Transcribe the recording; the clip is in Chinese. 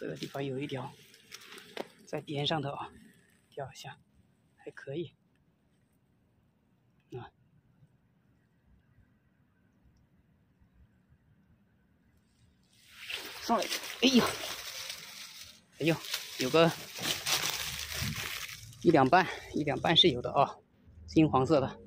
这个地方有一条，在边上头啊，钓一下，还可以。啊，上来，哎呀，哎呦，有个一两半，一两半是有的啊，金黄色的。